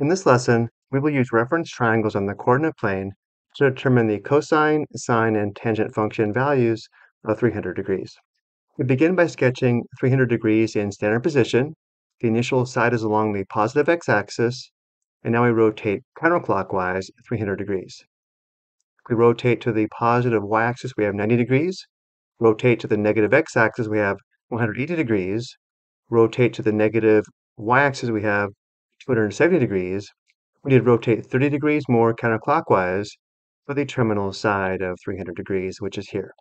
In this lesson, we will use reference triangles on the coordinate plane to determine the cosine, sine, and tangent function values of 300 degrees. We begin by sketching 300 degrees in standard position. The initial side is along the positive x-axis, and now we rotate counterclockwise 300 degrees. we rotate to the positive y-axis, we have 90 degrees. Rotate to the negative x-axis, we have 180 degrees. Rotate to the negative y-axis, we have 270 degrees, we need to rotate 30 degrees more counterclockwise for the terminal side of 300 degrees, which is here.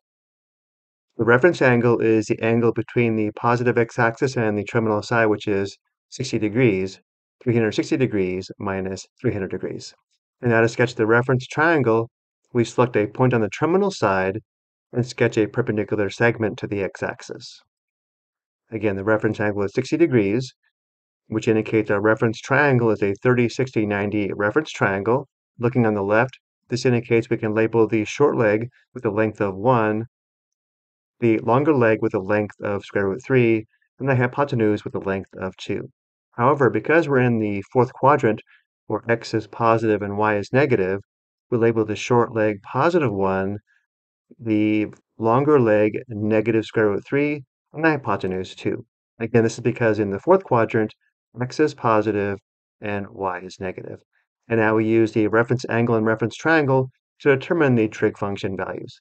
The reference angle is the angle between the positive x-axis and the terminal side, which is 60 degrees, 360 degrees minus 300 degrees. And now to sketch the reference triangle, we select a point on the terminal side and sketch a perpendicular segment to the x-axis. Again, the reference angle is 60 degrees, which indicates our reference triangle is a 30, 60, 90 reference triangle. Looking on the left, this indicates we can label the short leg with a length of 1, the longer leg with a length of square root 3, and the hypotenuse with a length of 2. However, because we're in the fourth quadrant, where x is positive and y is negative, we label the short leg positive 1, the longer leg negative square root 3, and the hypotenuse 2. Again, this is because in the fourth quadrant, x is positive and y is negative. And now we use the reference angle and reference triangle to determine the trig function values.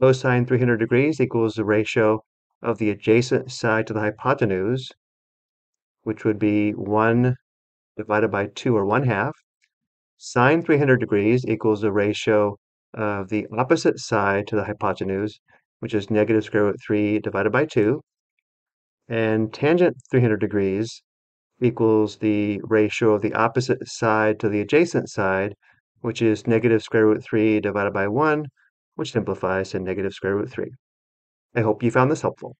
Cosine 300 degrees equals the ratio of the adjacent side to the hypotenuse, which would be 1 divided by 2 or 1 half. Sine 300 degrees equals the ratio of the opposite side to the hypotenuse, which is negative square root 3 divided by 2. And tangent 300 degrees equals the ratio of the opposite side to the adjacent side, which is negative square root 3 divided by 1, which simplifies to negative square root 3. I hope you found this helpful.